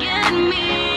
get me.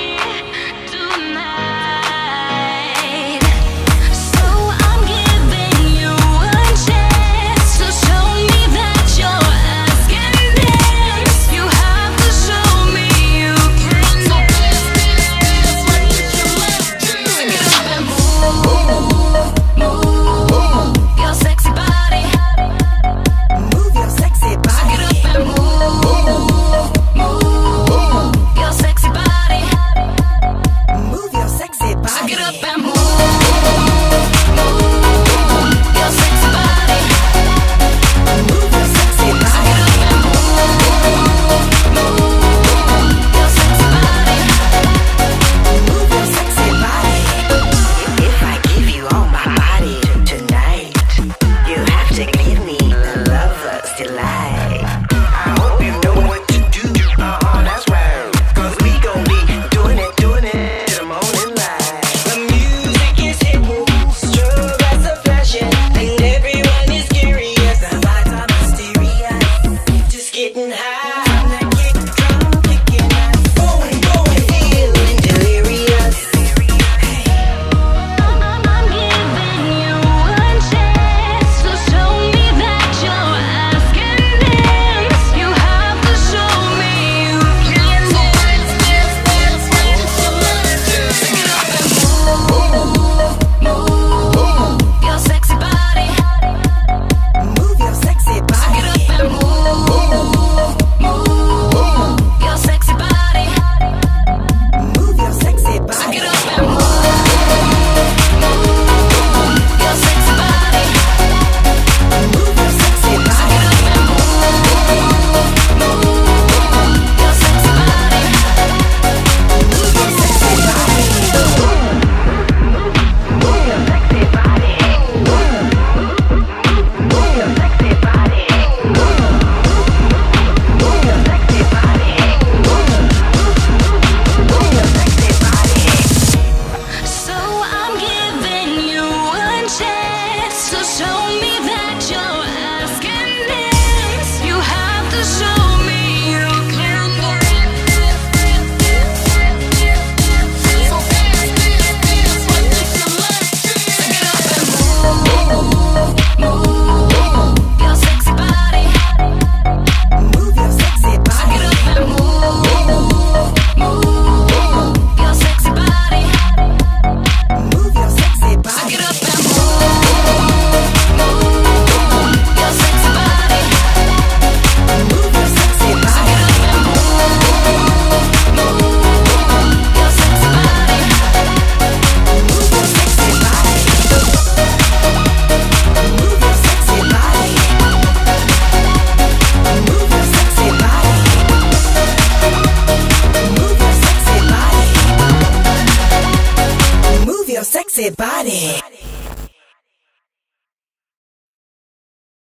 Separe.